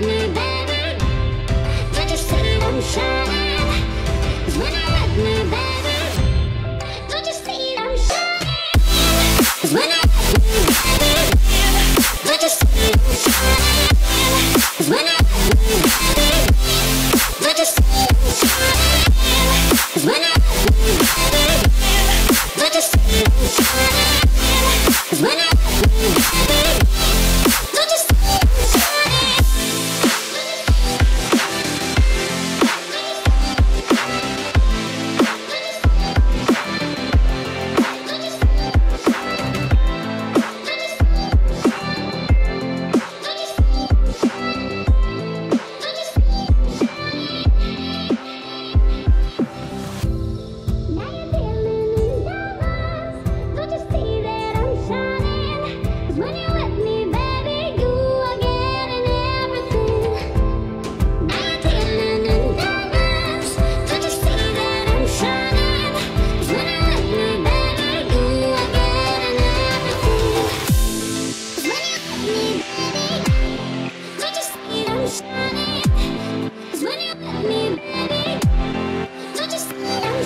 me, baby. But you said it wouldn't. When I let me, baby. Don't you see I'm shining? when I let me, baby. Don't you see I'm shining? when I let me, baby. Don't you see I'm shining?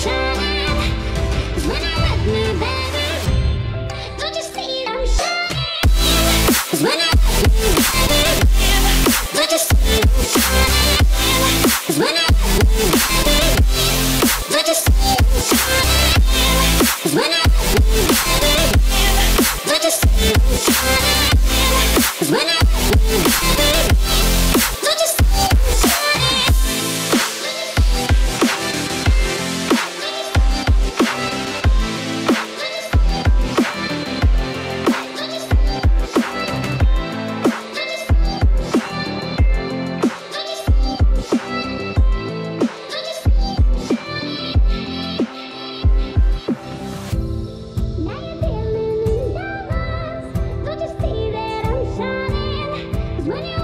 shine. Money!